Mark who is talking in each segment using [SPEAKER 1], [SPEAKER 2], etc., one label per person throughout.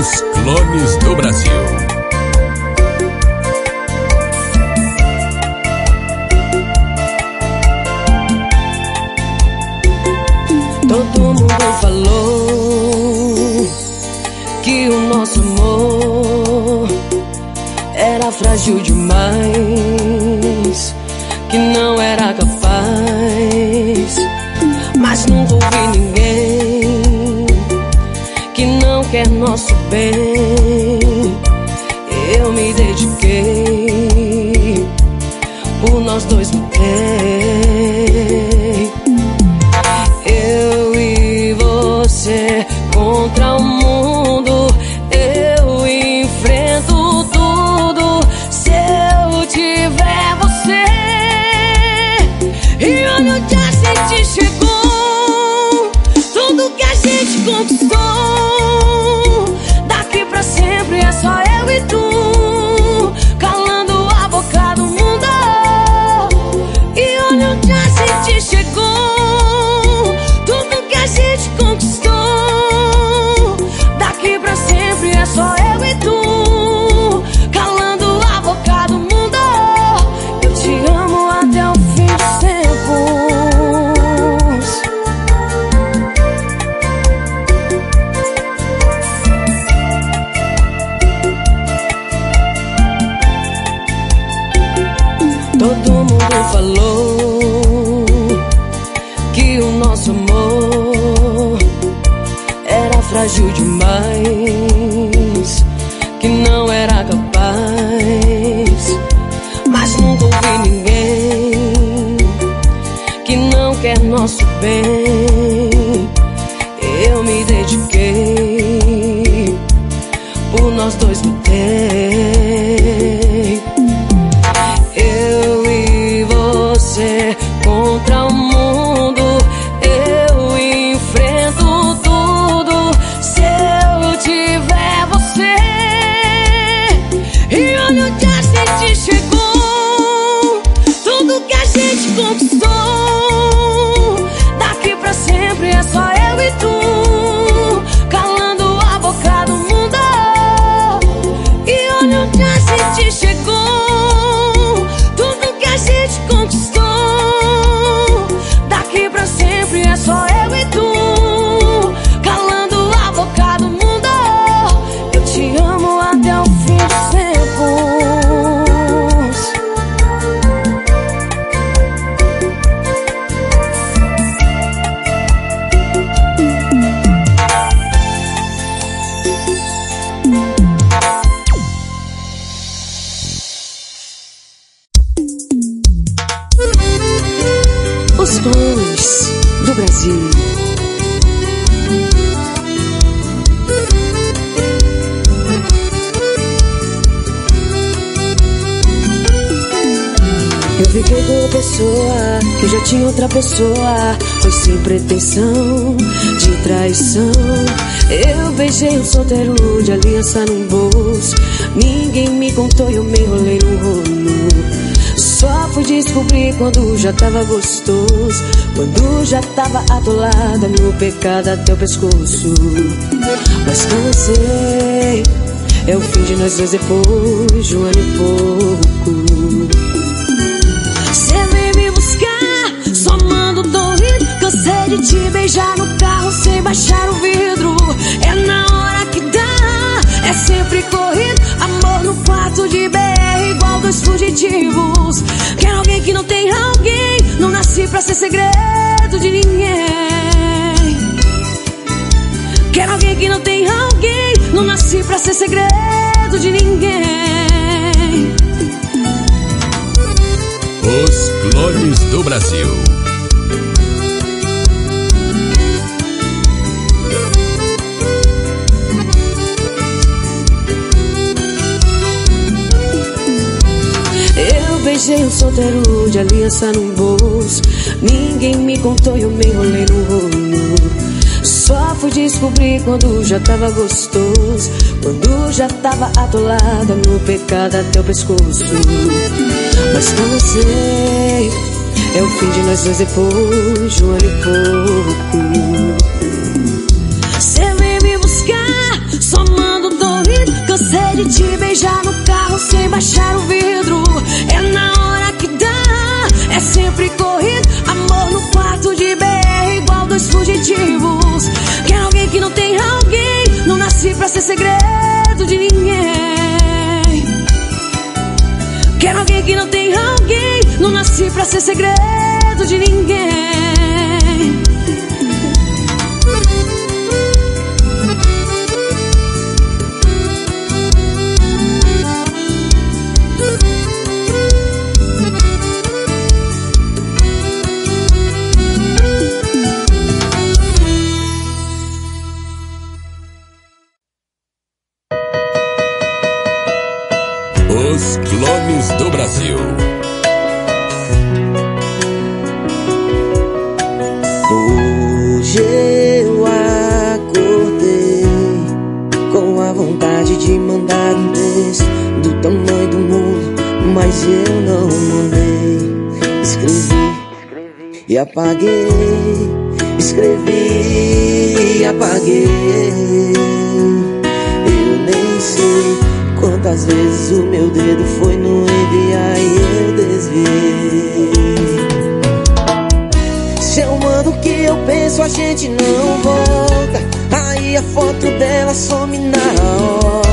[SPEAKER 1] Os clones do Brasil.
[SPEAKER 2] Todo mundo falou que o nosso amor era frágil demais, bem. Eu me dediquei por nós dois lutei. A gente chegou. Outra pessoa. Foi sem pretensão de traição. Eu beijei um solteiro de aliança no bolso. Ninguém me contou e eu me enrolei no rolo. Só fui descobrir quando já tava gostoso. Quando já tava atolada no pecado até o pescoço. Mas cansei. É o fim de nós dois depois de um ano e pouco. Cansei de te beijar no carro sem baixar o vidro. É na hora que dá, é sempre corrido. Amor no quarto de BR, igual dois fugitivos. Quero alguém que não tem alguém. Não nasci pra ser segredo de ninguém. Quero alguém que não tem alguém. Não nasci pra ser segredo de ninguém.
[SPEAKER 1] Os clones do Brasil.
[SPEAKER 2] Beijei um solteiro de aliança no bolso. Ninguém me contou e eu me enrolei no rolo. Só fui descobrir quando já tava gostoso. Quando já tava atolada no pecado até o pescoço. Mas cansei. É o fim de nós dois depois de um ano e pouco. Cê vem me buscar, só mando de te beijar no carro sem baixar o vidro. É na hora que dá, é sempre corrido. Amor no quarto de BR, igual dois fugitivos. Quer alguém que não tem alguém, não nasci pra ser segredo de ninguém. Quer alguém que não tem alguém, não nasci pra ser segredo de ninguém.
[SPEAKER 3] Apaguei, escrevi e apaguei. Eu nem sei quantas vezes o meu dedo foi no enviar e eu desviei. Se eu mando o que eu penso, a gente não volta. Aí a foto dela some na hora.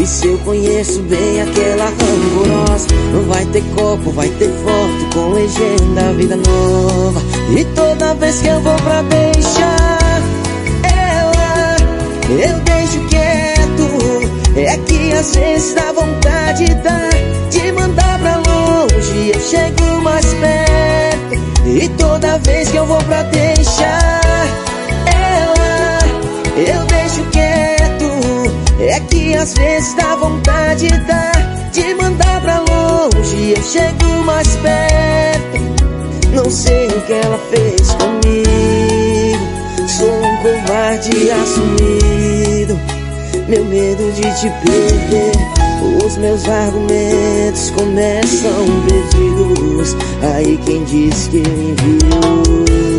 [SPEAKER 3] E se eu conheço bem aquela rancorosa, vai ter copo, vai ter foto com legenda, vida nova. E toda vez que eu vou pra beijar ela, eu deixo quieto. É que às vezes dá vontade dá, de mandar pra longe, eu chego mais perto. E toda vez que eu vou pra deixar ela, eu. É que às vezes dá vontade dá, de mandar pra longe, eu chego mais perto. Não sei o que ela fez comigo, sou um covarde assumido. Meu medo de te perder, os meus argumentos começam perdidos. Aí quem diz que me viu?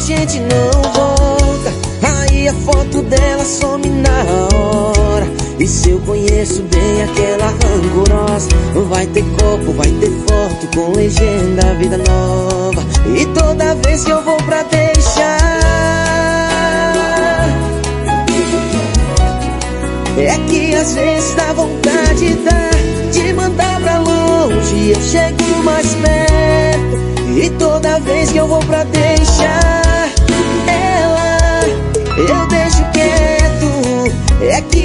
[SPEAKER 3] Gente não volta. Aí a foto dela some na hora. E se eu conheço bem aquela rancorosa, vai ter copo, vai ter foto com legenda, vida nova. E toda vez que eu vou pra deixar, é que às vezes dá vontade dá, de mandar pra longe, eu chego mais perto. E toda vez que eu vou pra deixar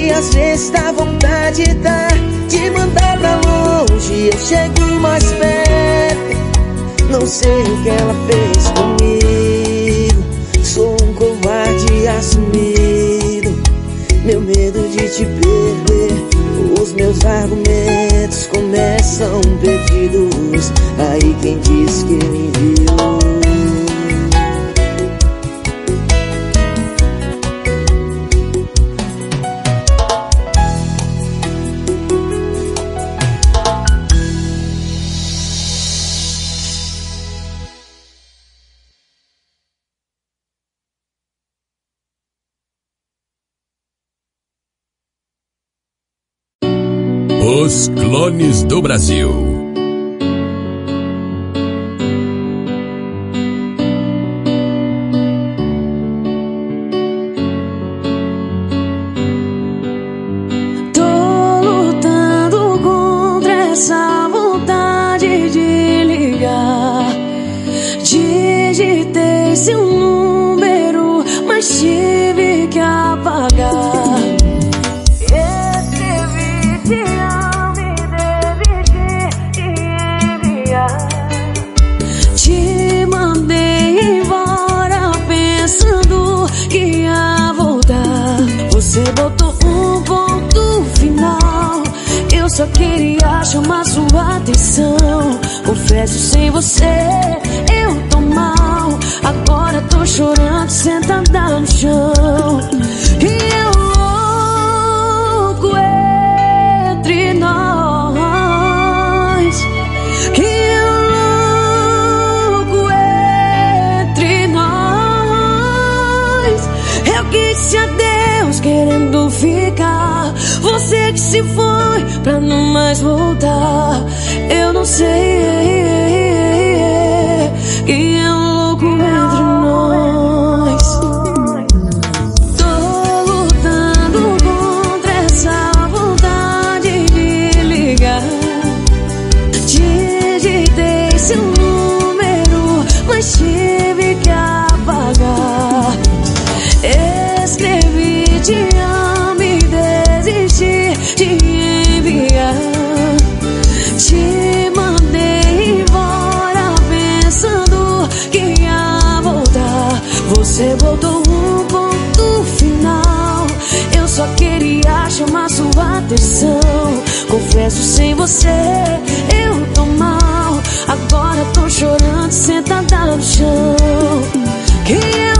[SPEAKER 3] que às vezes dá vontade dá, de mandar pra longe, eu chego mais perto. Não sei o que ela fez comigo,
[SPEAKER 1] Clones do Brasil.
[SPEAKER 2] Tô lutando contra essa vontade de ligar. Digitei seu número, mas tive que apagar. Só queria chamar sua atenção. Confesso, sem você eu tô mal. Agora tô chorando sentada no chão. E você que se foi pra não mais voltar. Eu não sei. atenção. Confesso sem você, eu tô mal. Agora tô chorando, sentada no chão. É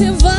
[SPEAKER 2] você vai.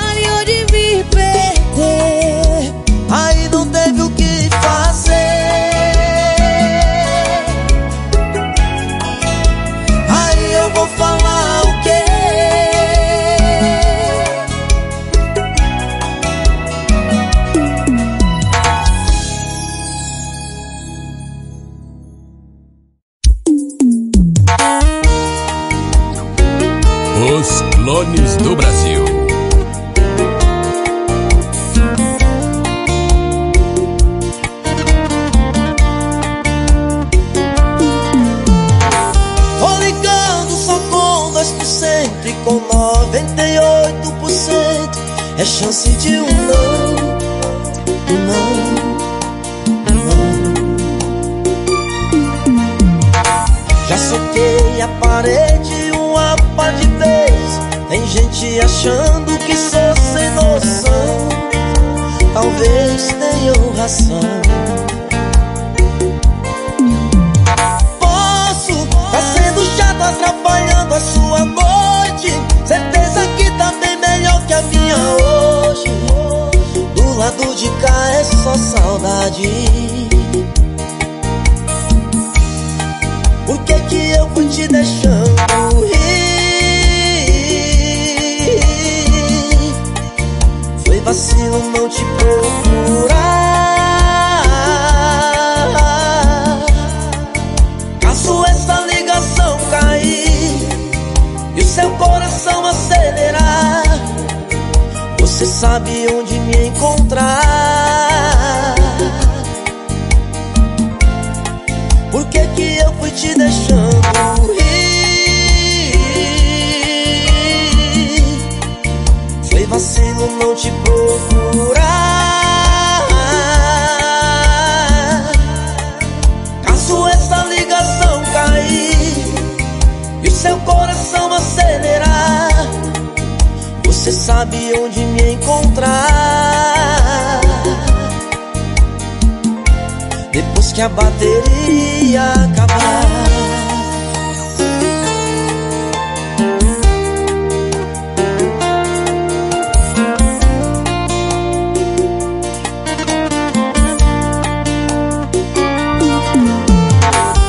[SPEAKER 3] Razão. Posso tá sendo chato atrapalhando a sua noite. Certeza que tá bem melhor que a minha hoje. Do lado de cá é só saudade. Por que que eu fui te deixando ir? Foi vacilo não te procurar Você sabe onde me encontrar Você sabe onde me encontrar depois que a bateria acabar.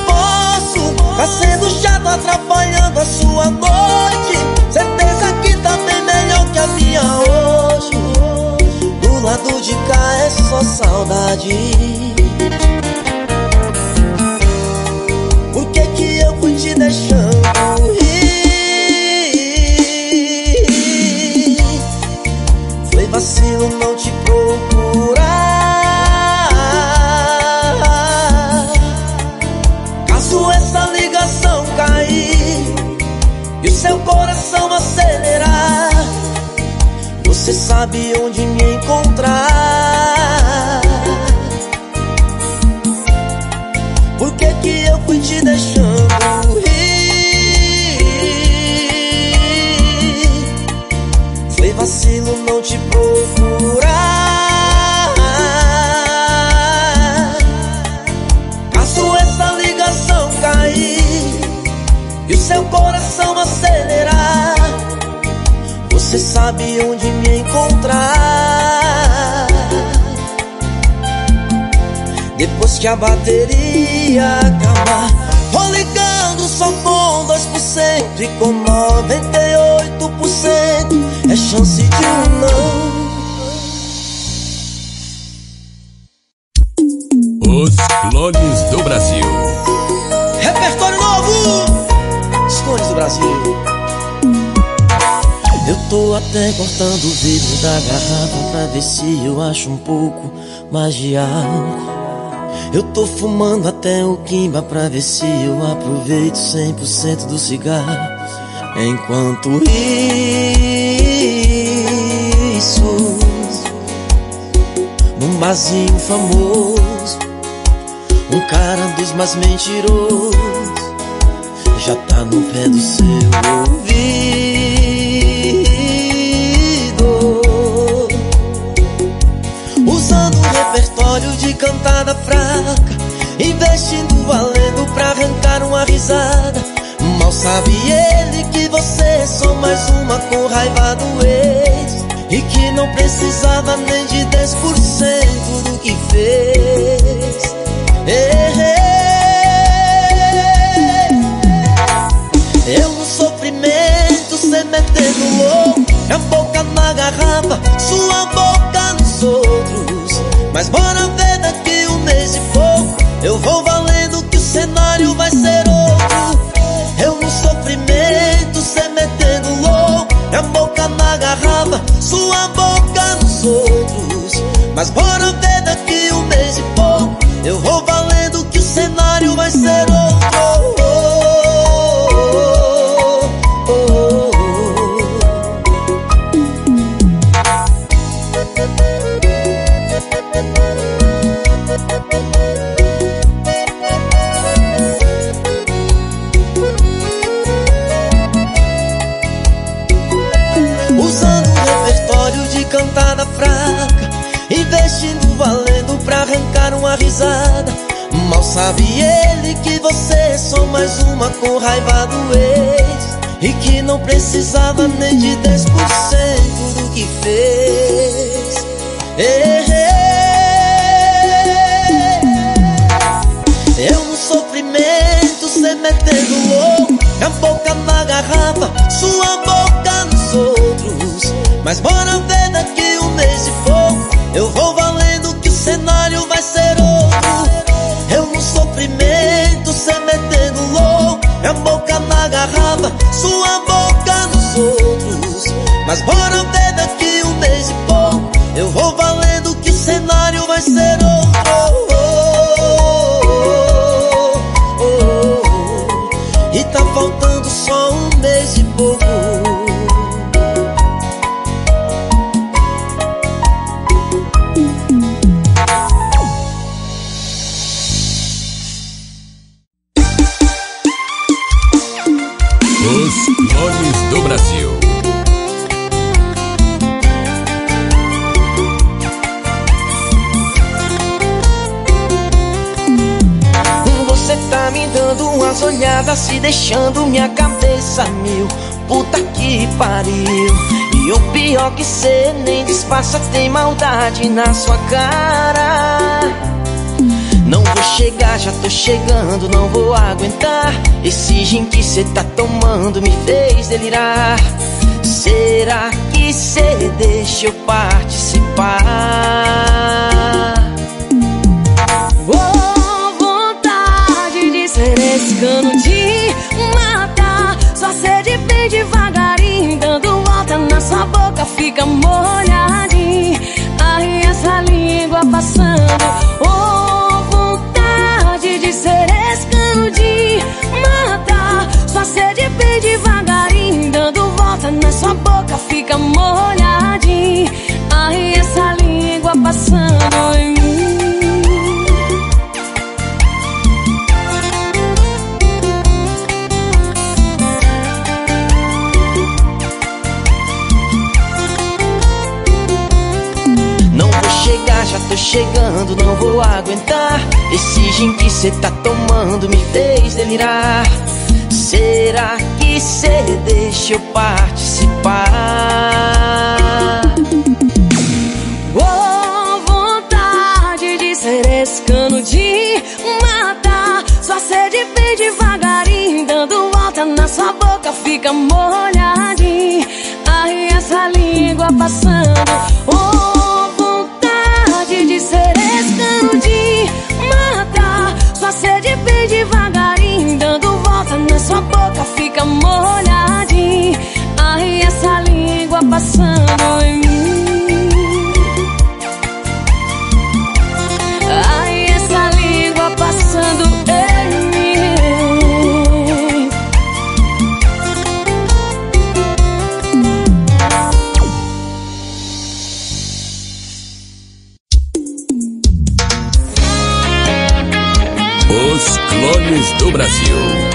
[SPEAKER 3] Posso tá sendo chato atrapalhando a sua noite. De cá é só saudade. Vacilo não te procurar. Caso essa ligação cair E o seu coração acelerar. Você sabe onde me encontrar. Depois que a bateria acabar Vou ligando só com 2% E com 98% É chance de um não
[SPEAKER 1] Os clones do Brasil.
[SPEAKER 3] Repertório novo. Os clones do Brasil. Eu tô até cortando o vidro da garrafa Pra ver se eu acho um pouco mais de álcool Eu tô fumando até o quimba Pra ver se eu aproveito 100% do cigarro. Enquanto isso barzinho famoso Um cara dos mais mentirosos já tá no pé do seu ouvido. Usando um repertório de cantada fraca, investindo valendo pra arrancar uma risada. Mal sabe ele que você é só mais uma com raiva do ex. E que não precisava nem de 10% do que fez. Errei. Eu no sofrimento, cê metendo louco A boca na garrafa, sua boca nos outros Mas bora ver daqui um mês e pouco Eu vou valendo que o cenário vai ser sabe ele que você é só mais uma com raiva do ex. E que não precisava nem de 10% do que fez. Eu no sofrimento, cê metendo louco. A boca na garrafa, sua boca nos outros. Mas bora ver boca na garrafa, sua boca nos outros. Mas bora deixando minha cabeça mil. Puta que pariu. E o pior que cê nem disfarça, tem maldade na sua cara. Não vou chegar, já tô chegando, não vou aguentar. Esse gin que cê tá tomando me fez delirar. Será que cê deixa eu participar?
[SPEAKER 2] Boca, fica molhadinho. Aí essa língua passando. Oh, vontade de ser esse cano de matar. Só sede bem devagarinho, dando volta na sua boca, fica.
[SPEAKER 3] Vou aguentar. Esse gin que cê tá tomando me fez delirar. Será que cê deixa eu participar?
[SPEAKER 2] Oh, vontade de ser esse cano de matar. Só sede bem devagarinho, dando volta na sua boca, fica molhadinho. Aí essa língua passando. Oh, na sua boca, fica molhadinho. Aí essa língua passando em mim. Ai, essa língua passando em mim.
[SPEAKER 1] Os clones do Brasil.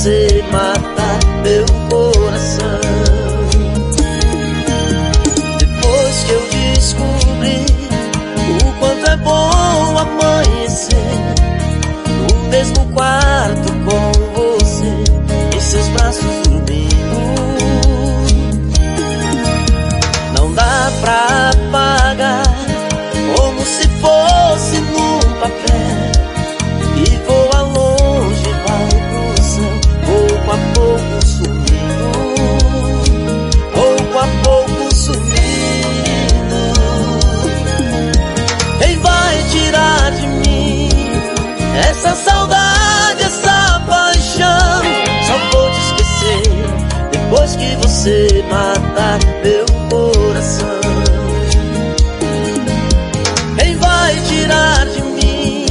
[SPEAKER 3] Você matar meu coração. Depois que eu descobri o quanto é bom amanhecer no mesmo quarto matar meu coração. Quem vai tirar de mim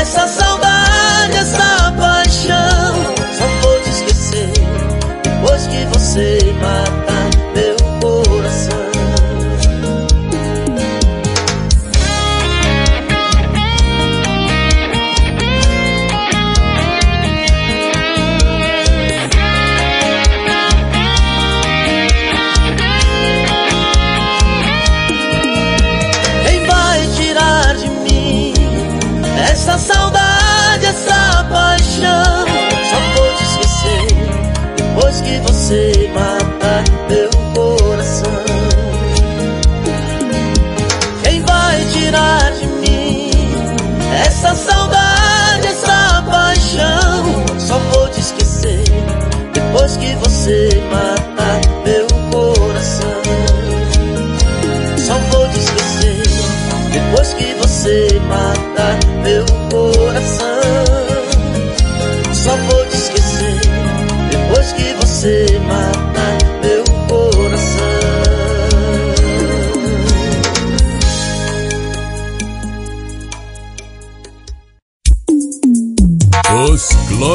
[SPEAKER 3] essa saudade, essa paixão? Só vou te esquecer depois que você matar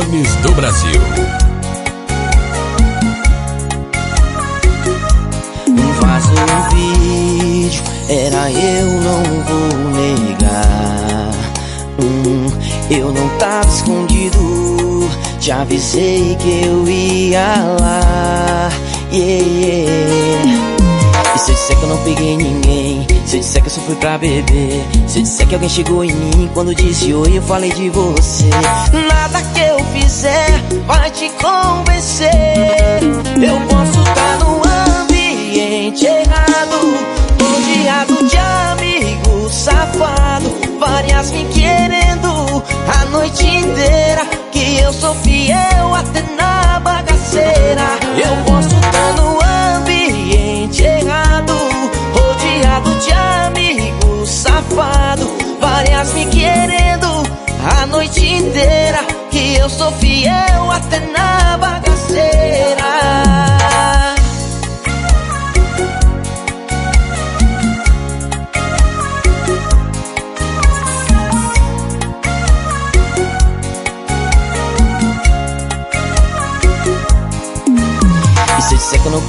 [SPEAKER 1] do Brasil.
[SPEAKER 3] Vazou um vídeo, era eu, não vou negar. Hum, eu não tava escondido, te avisei que eu ia lá. Yeah, yeah. Se eu disser que eu não peguei ninguém, se eu disser que eu só fui pra beber, se eu disser que alguém chegou em mim quando disse oi, eu falei de você. Nada que eu fizer vai te convencer. Eu posso estar no ambiente errado, rodeado de amigos safado, várias me querendo a noite inteira. Que eu sou fiel até na bagaceira. Eu inteira. Que eu sou fiel até na bagaceira.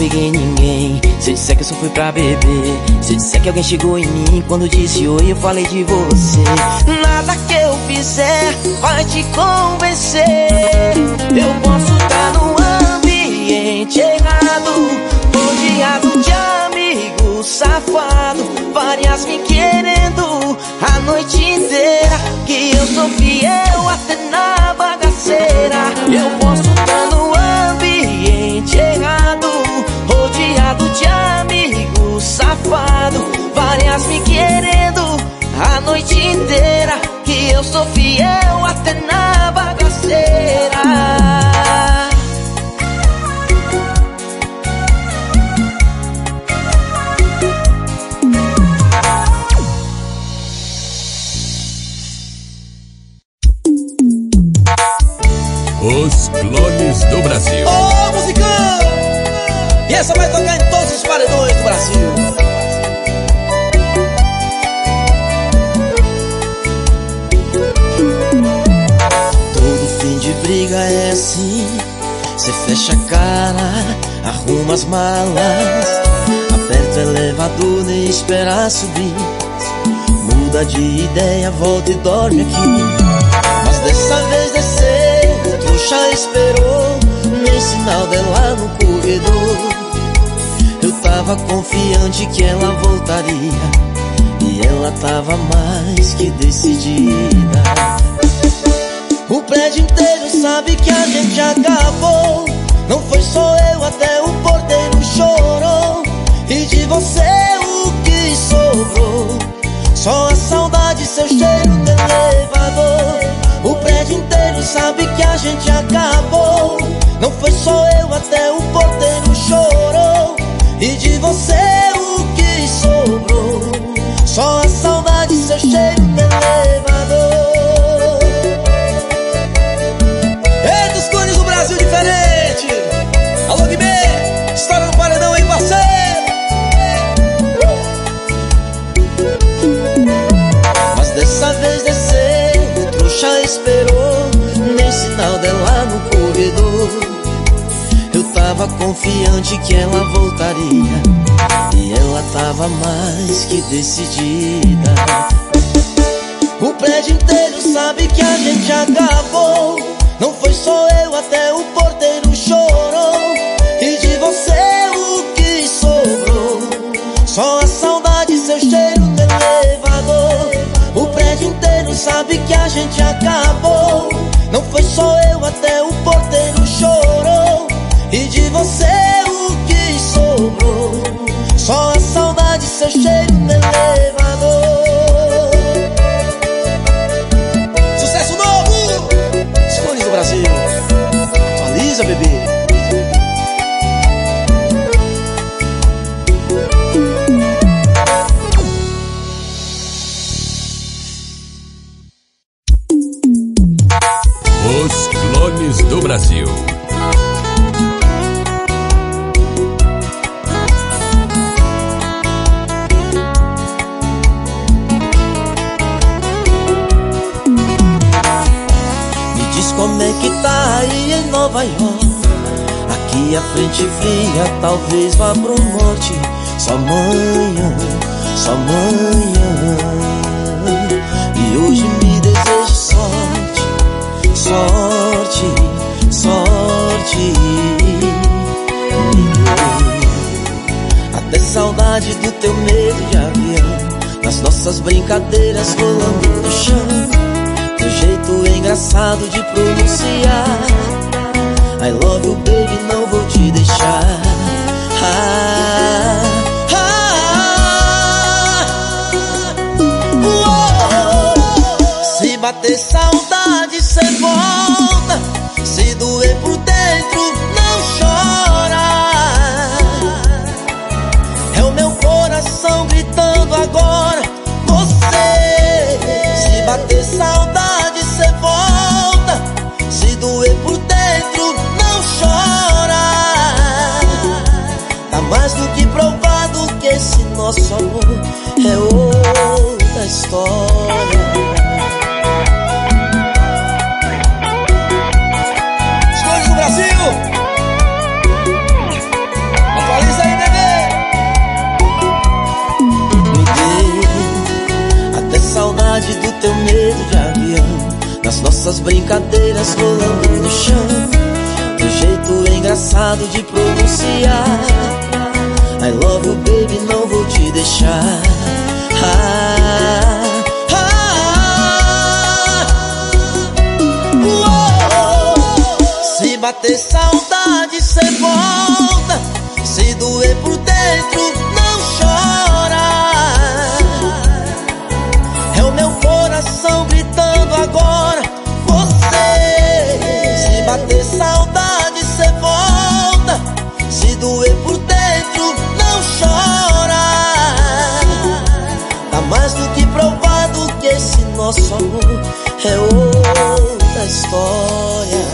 [SPEAKER 3] Peguei ninguém. Se disser que eu só fui pra beber. Se disser que alguém chegou em mim Quando disse oi eu falei de você. Nada que eu fizer vai te convencer. Eu posso estar no ambiente errado. Rodeado de amigos safado Várias me querendo a noite inteira. Que eu sou fiel até na bagaceira. Eu posso estar no ambiente safado Várias me querendo a noite inteira Que eu sou fiel até na bagaceira
[SPEAKER 1] Os clones do Brasil.
[SPEAKER 4] Ô, musicão! E essa vai tocar
[SPEAKER 3] arruma as malas. Aperta elevador, nem esperar subir. Muda de ideia, volta e dorme aqui. Mas dessa vez desceu, o trouxa esperou. Nem sinal dela no corredor. Eu tava confiante que ela voltaria. E ela tava mais que decidida. O prédio inteiro sabe que a gente acabou. Não foi só eu, até o porteiro chorou. E de você o que sobrou? Só a saudade, seu cheiro no elevador. O prédio inteiro sabe que a gente acabou. Não foi só eu, até o porteiro chorou. E de você o que sobrou? Só a saudade, seu cheiro no elevador. Tava confiante que ela voltaria. E ela tava mais que decidida. O prédio inteiro sabe que a gente acabou. Não foi só eu, até o porteiro chorou. E de você o que sobrou? Só a saudade, seu cheiro no elevador. O prédio inteiro sabe que a gente acabou. Não foi só eu, até o porteiro e você o que sobrou. Só a saudade, seu cheiro Aqui a frente fria, talvez vá pro norte. Só manhã, só manhã E hoje me desejo sorte, sorte, sorte. Até saudade do teu medo de avião. Nas nossas brincadeiras rolando no chão. Teu jeito engraçado de pronunciar I love you baby, não vou te deixar. Ah, Se bater saudade, cê volta. Se doer por dentro, não chora. É o meu coração gritando agora. Você Se bater saudade, nosso amor É outra história.
[SPEAKER 4] Do Brasil. Atualiza aí, bebê.
[SPEAKER 3] Me até saudade do teu medo de avião. Nas nossas brincadeiras rolando no chão. Teu jeito engraçado de pronunciar I love you baby, não vou te deixar. Ah, ah. Se bater saudade, cê volta. Se doer por dentro, outra história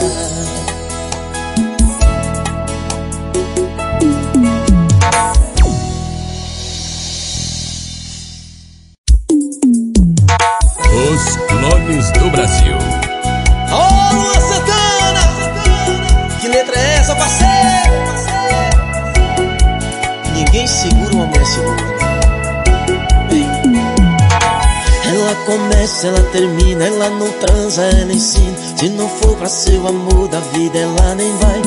[SPEAKER 3] ela termina, ela não transa, ela ensina. Se não for pra ser o amor da vida, ela nem vai.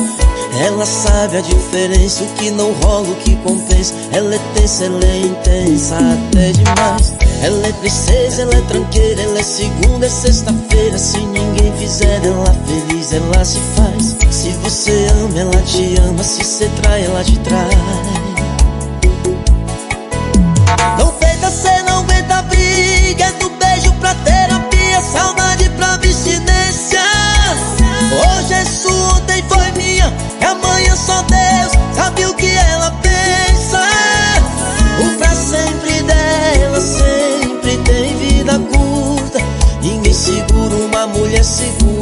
[SPEAKER 3] Ela sabe a diferença, o que não rola, o que compensa. Ela é tensa, ela é intensa, até demais. Ela é princesa, ela é tranqueira, ela é segunda, é sexta-feira. Se ninguém fizer ela feliz, ela se faz. Se você ama, ela te ama. Se você trai, ela te trai. Uma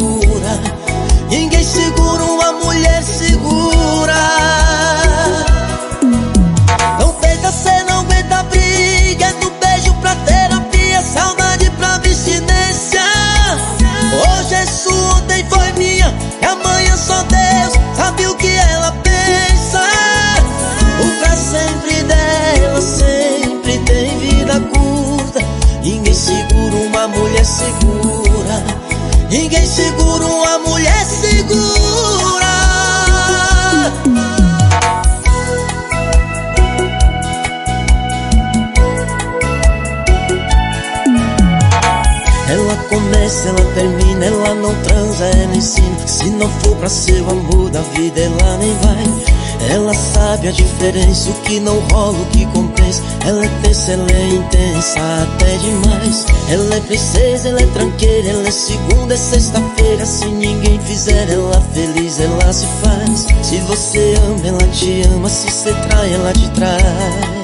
[SPEAKER 3] transa, ela ensina. Se não for pra ser o amor da vida, ela nem vai. Ela sabe a diferença, o que não rola, o que compensa. Ela é tensa, ela é intensa, até demais. Ela é princesa, ela é tranqueira, ela é segunda, é sexta-feira. Se ninguém fizer ela feliz, ela se faz. Se você ama, ela te ama, se você trai, ela te trai.